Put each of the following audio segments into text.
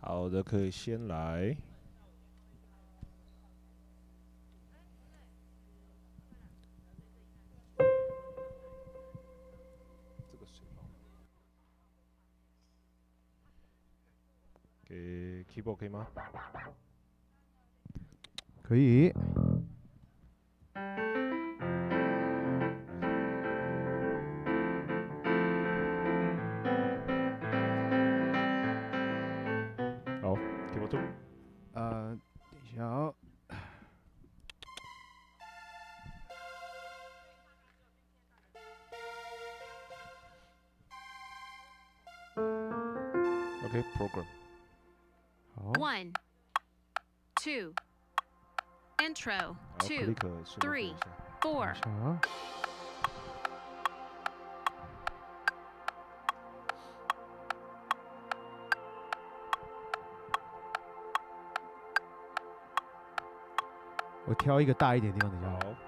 好的，可以先来。给 keyboard 可以吗？可以。顺便 three four。我挑一个大一点的地方，等一下。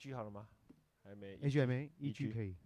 G 好了吗？还没。A G 还没，E G EG 可以。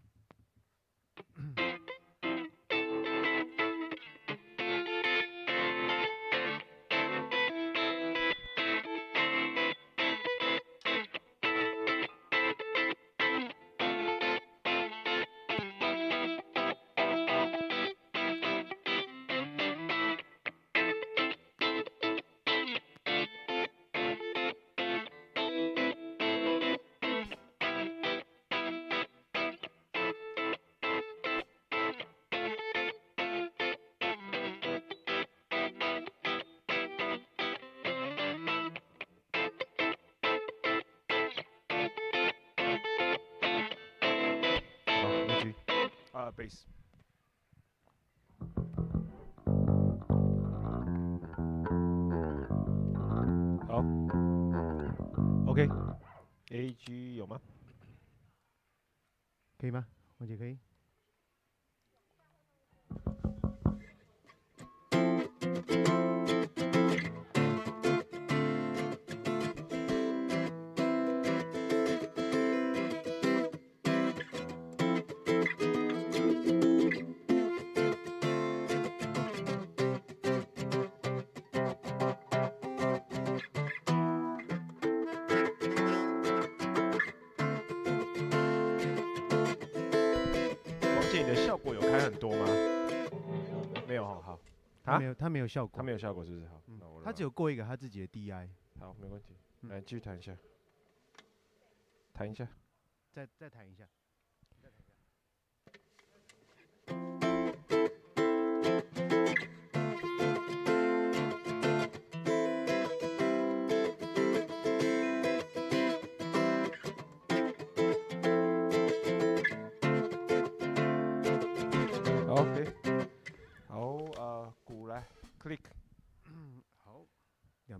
，bass。好，OK，A G 有吗？可以吗？王姐可以。他没有，他没有效果。他没有效果是不是？好，嗯那我他只有过一个他自己的 DI，好，没问题，嗯来继续弹一下，弹一下。再再弹一下。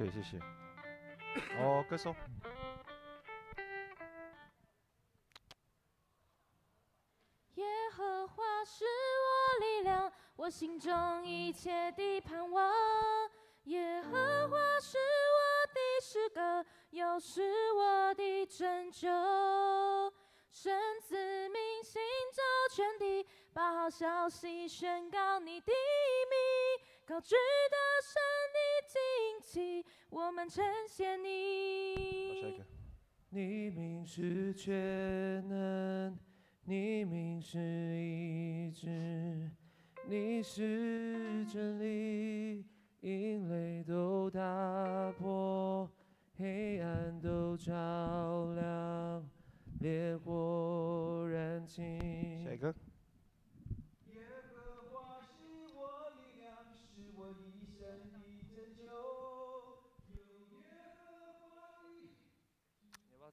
好，可以，谢谢。哦，歌手，耶和华是我力量，我心中一切的盼望。耶和华是我的诗歌，又是我的拯救。神子民行走全地，把好消息宣告你的名，高举的神我们称谢好，下一你个。。你名是全能，你名是医治，你是真理，阴雷都打破，黑暗都照亮，烈火燃尽。下一个。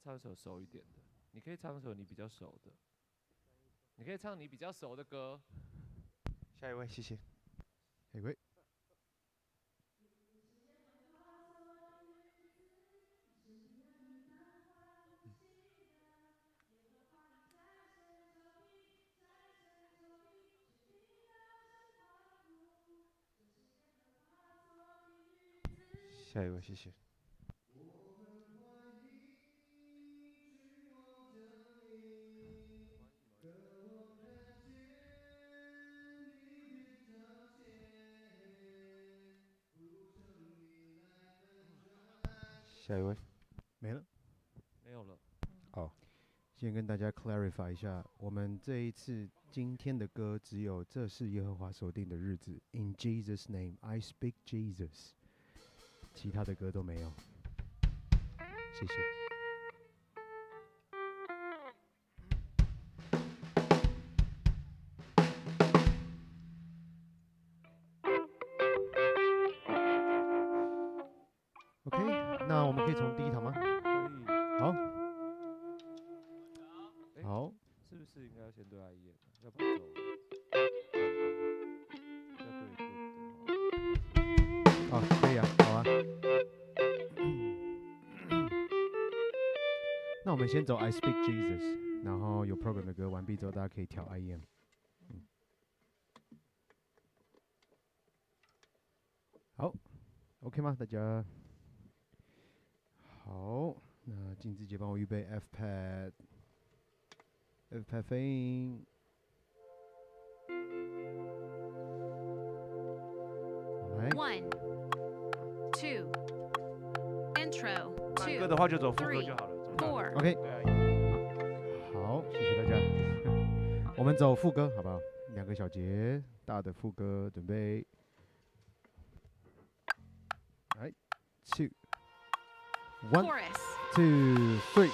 唱一首熟一点的？你可以唱一首你比较熟的，你可以唱你比较熟的歌。下一位，谢谢。下一位，下一位，谢谢。下一位，没了。没有了，好先跟大家 clarify 一下，我们这一次今天的歌只有这是耶和华所定的日子，In Jesus' name I speak Jesus，其他的歌都没有。谢谢。们先走 I Speak Jesus，然后有 program 的歌完毕之后，大家可以调 IEM。嗯，好，OK 吗？大家好，那静子姐帮我预备 F pad，F pad 飞音。来，One, two, intro, 慢 two, 歌的话就走副歌就好了。OK，好，谢谢大家。我们走副歌，好不好？两个小节，大的副歌，准备。来，two, one, two, three.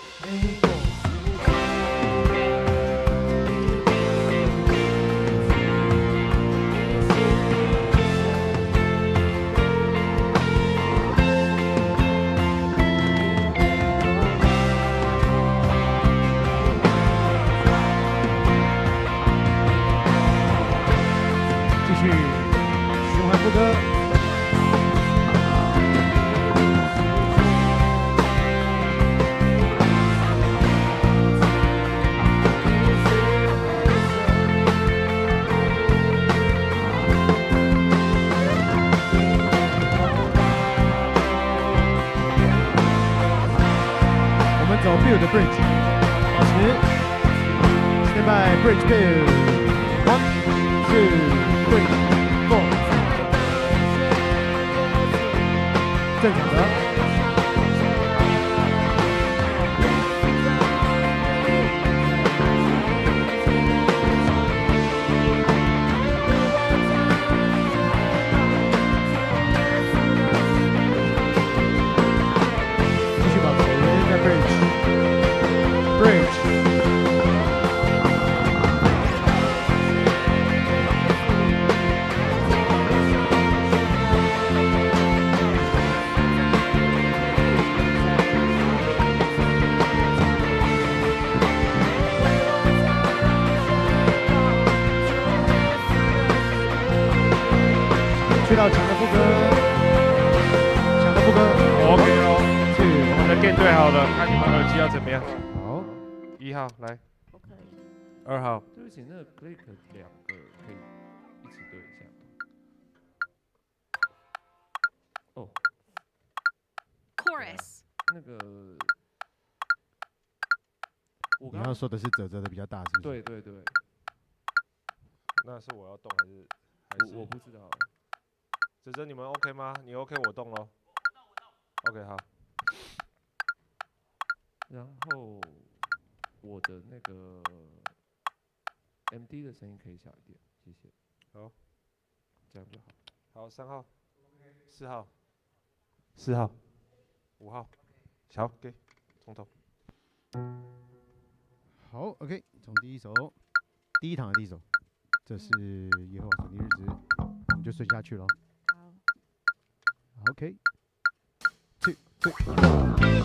bridge，保持，stand by bridge build。One, two, three, four。正常的。抢的副歌，抢个副歌，OK。去，我们的电对好了，看你们耳机要怎么样。好，一号来。OK。二号。对不起，那个 Click 两个可以一起对一下？哦。Chorus。那个。你要说的是泽泽的比较大声。对对对。那是我要动还是？我我不知道。哲哲，你们 OK 吗？你 OK 我动喽。OK 好。然后我的那个 MD 的声音可以小一点，谢谢。好，这样就好。好，三号，四号，四号，五号，小给，从头。好，OK，从第一首，第一堂的第一首，这是以后肯定日子，我们就睡下去了。Okay. Two, two.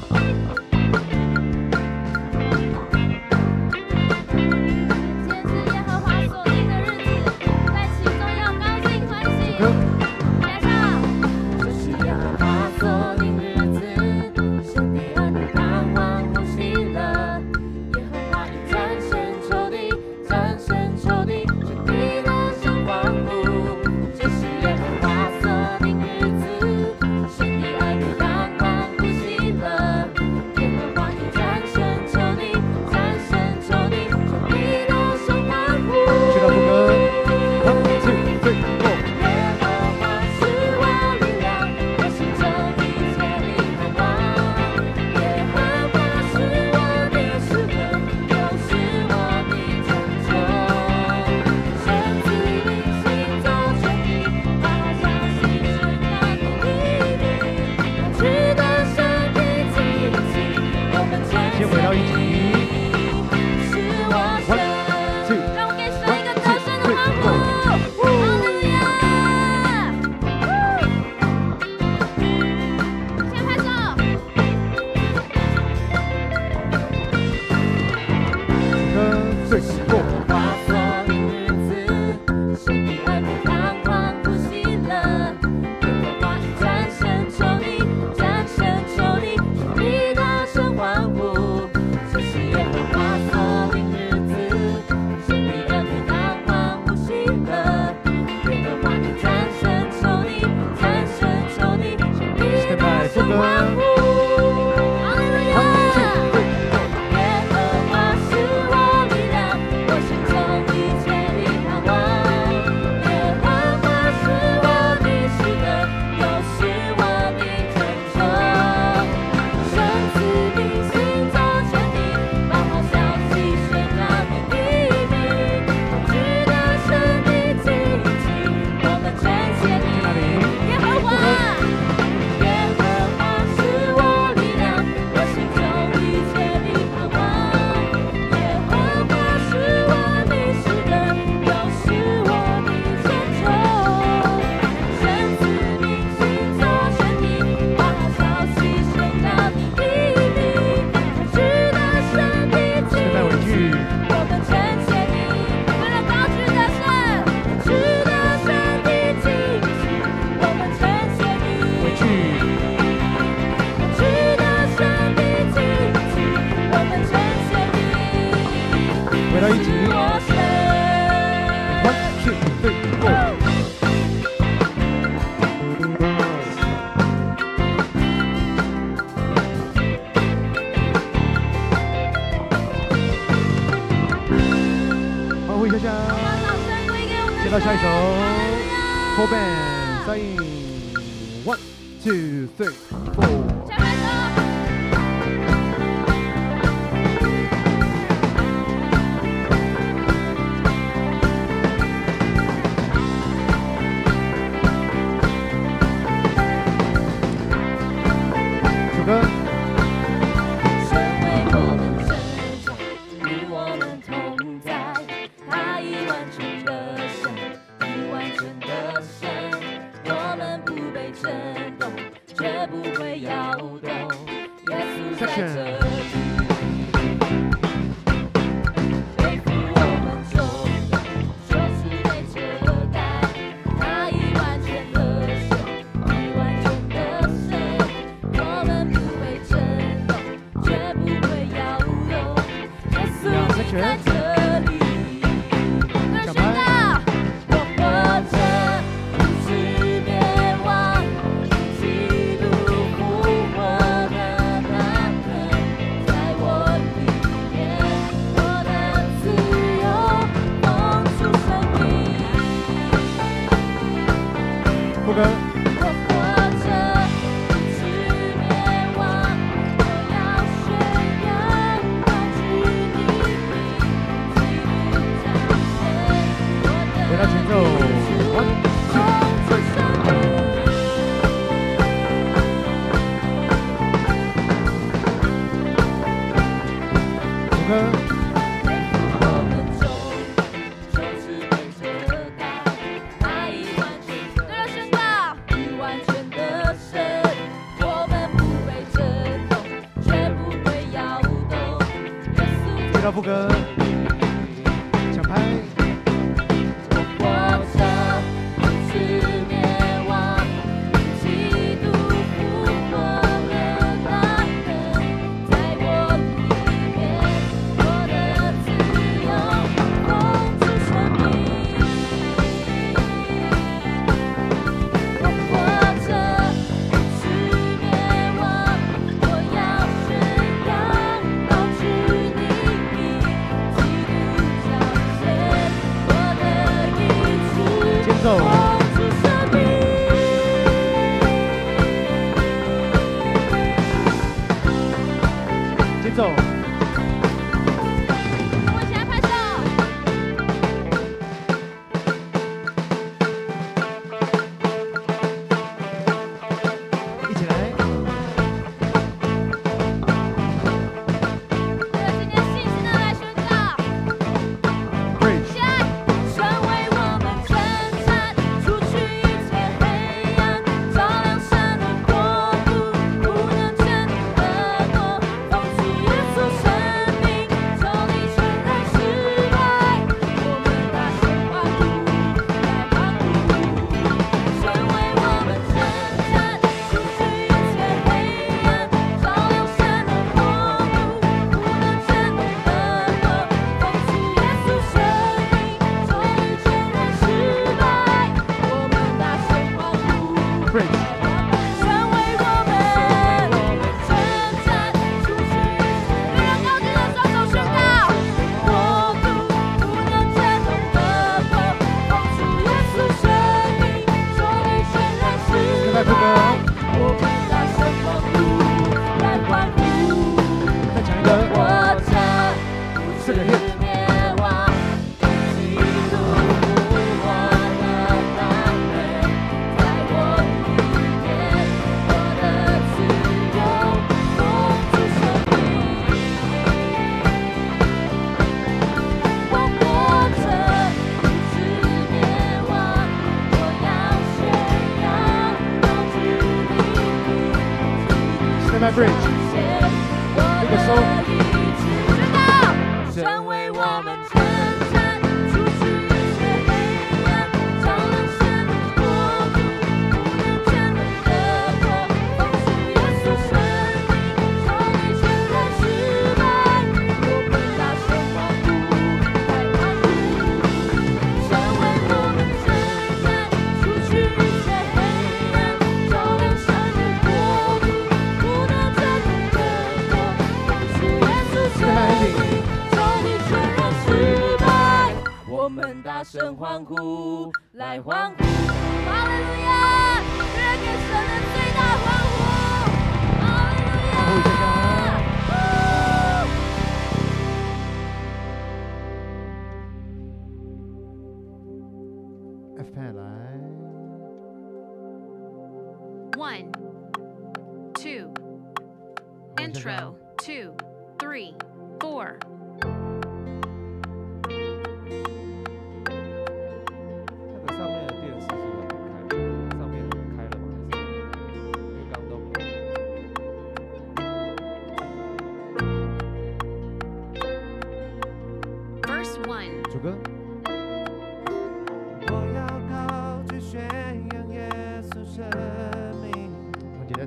Bridge，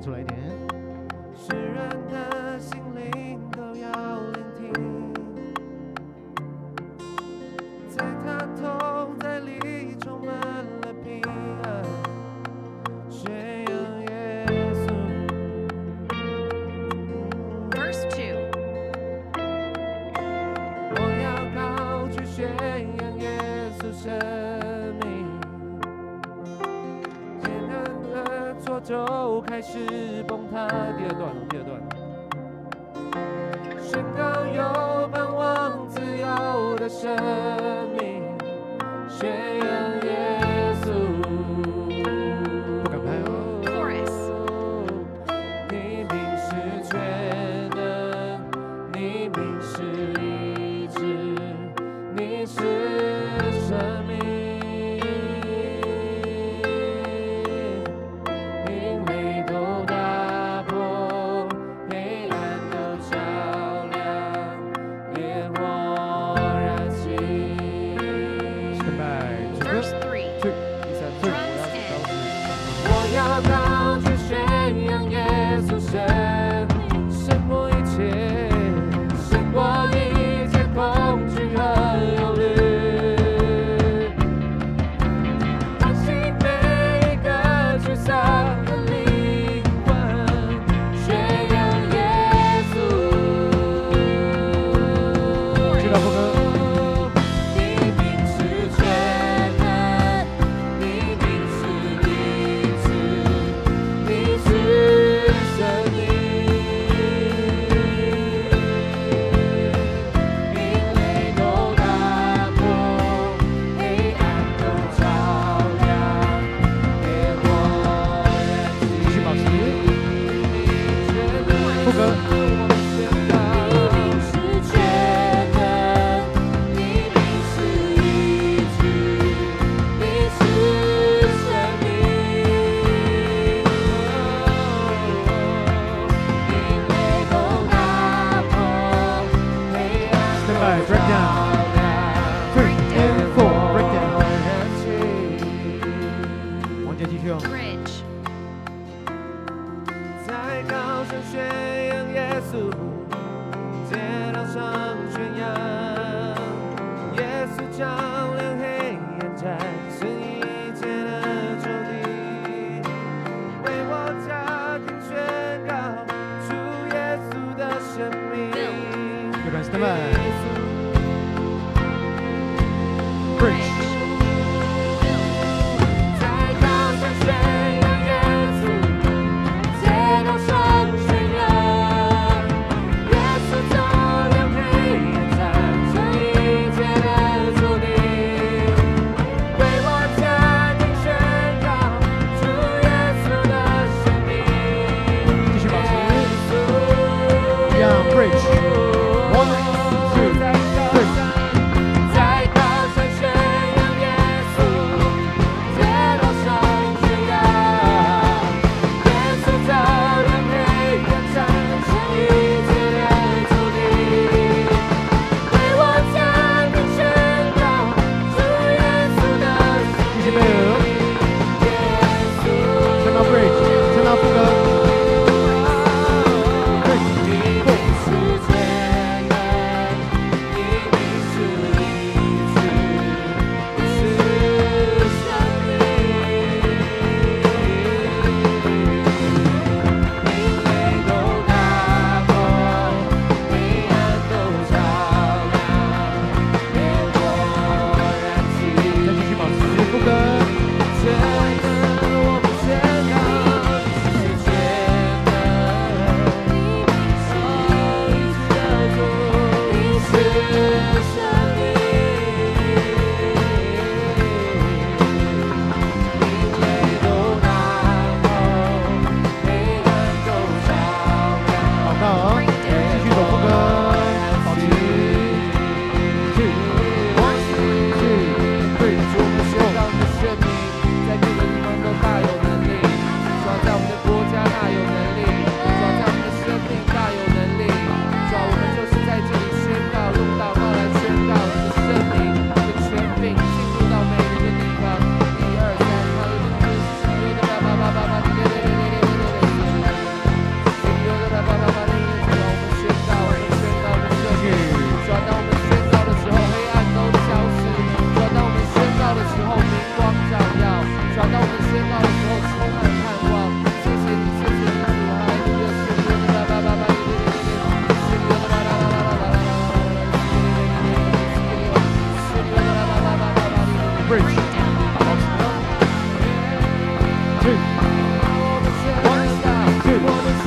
出来一点，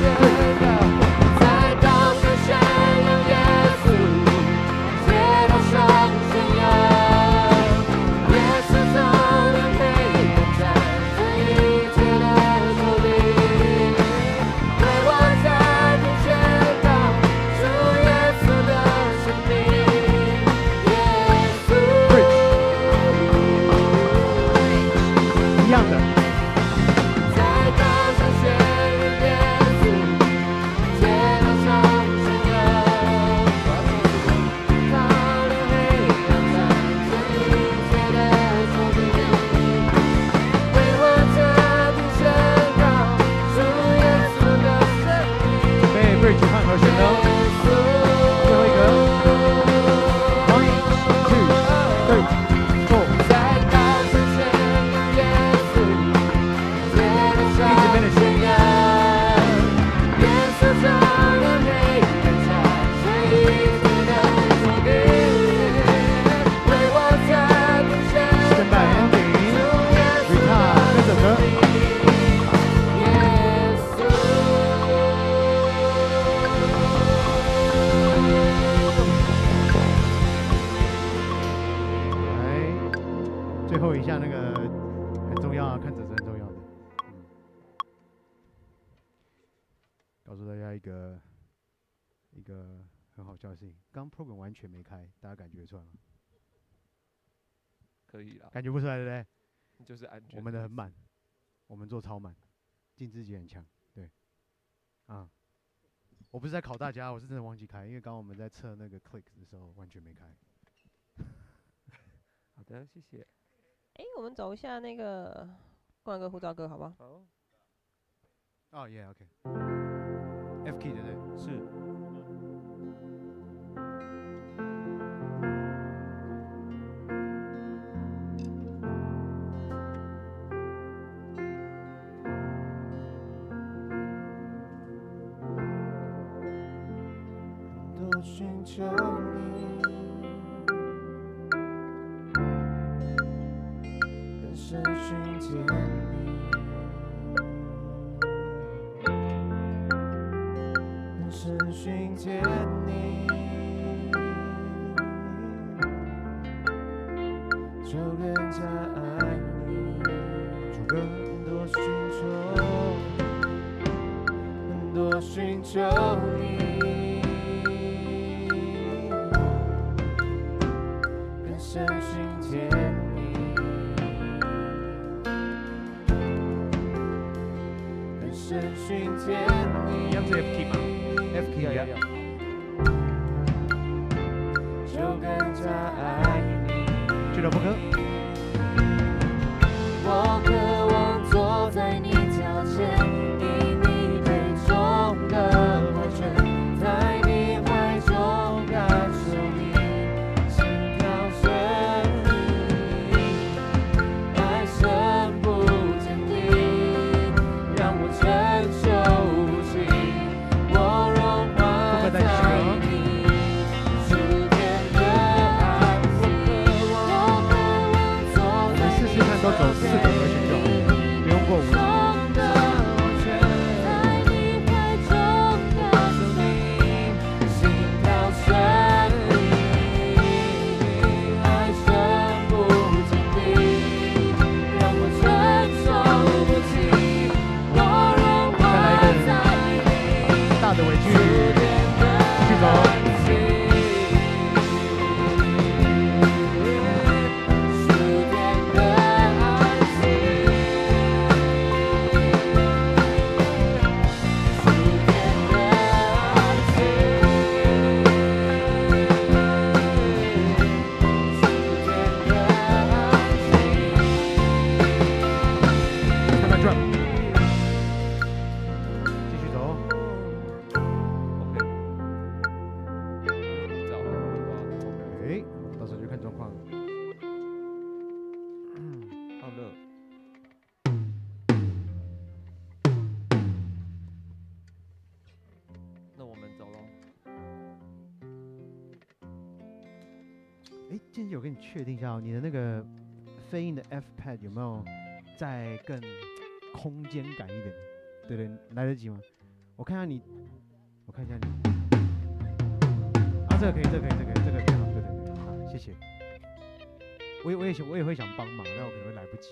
我完全没开，大家感觉出来吗？可以啦，感觉不出来，对不对？就是安全。我们的很满，我们做超满，静自己很强，对，啊，我不是在考大家，我是真的忘记开，因为刚刚我们在测那个 click 的时候完全没开。好的，谢谢。哎，我们走一下那个灌个护照哥，好不好？好，哦，yeah，OK，F key 对不对？是。求你，更深寻见确定一下哦，你的那个飞鹰的 F pad 有没有再更空间感一点？对对，来得及吗？我看一下你，我看一下你。啊，这个可以，这个可以，这个可以，这个挺好，对对对，好，谢谢。我也我也想我也会想帮忙，但我可能会来不及。